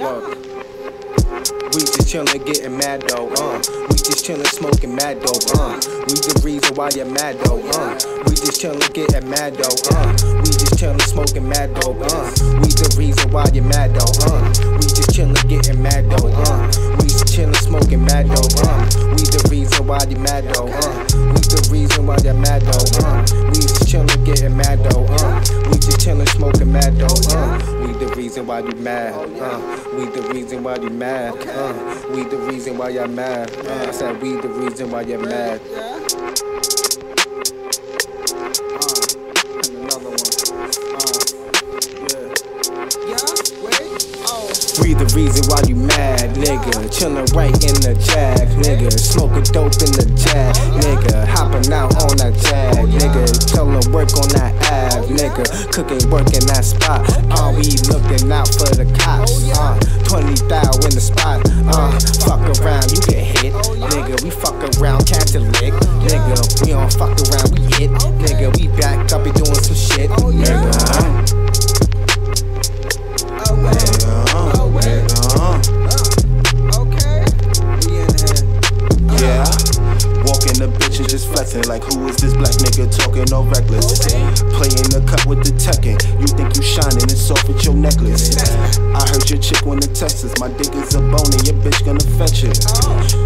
Look. We just chillin', gettin' mad though, uh. We just chillin', smokin' mad dope, uh. We the reason why you're mad though, uh. We just chillin', gettin' mad though, uh. We just chillin', smokin' mad dope, uh. We the reason why you're mad though, uh. We just chillin', gettin' mad though. Why you're mad though, uh. We the reason why you're mad though, uh. We just chillin', getting mad though, uh. We just chillin', smoking mad though, uh. We the reason why you mad, uh. We the reason why you mad, uh. We the reason why you're mad, uh. I said we the reason why you're mad. We the reason why you mad, nigga. Chillin' right in the jag, nigga. Smoking dope in the jag, nigga. Hopping out on that jag, nigga. Tellin' work on that ab, nigga. Cooking work in that spot. Uh, we looking out for the cops. just flexing. Like, who is this black nigga talking all reckless? Playing the cut with the tucking. You think you shining, it's off with your necklace. I heard your chick went to Texas. My dick is a bone and your bitch gonna fetch it.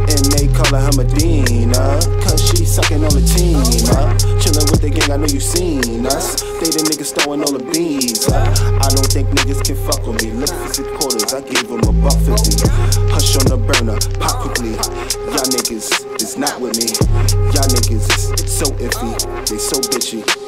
And they call her Medina. Cause she sucking on the team. Huh? Chilling with the gang, I know you seen us. They the niggas throwing all the beans. Huh? I don't think niggas can fuck with me. Look for six quarters, I gave them a buck 50. They so bitchy.